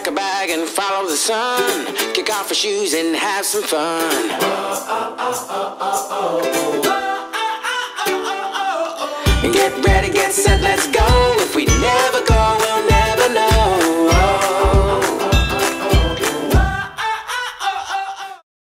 pack a bag and follow the sun. Kick off your shoes and have some fun. Get ready, get set, let's go.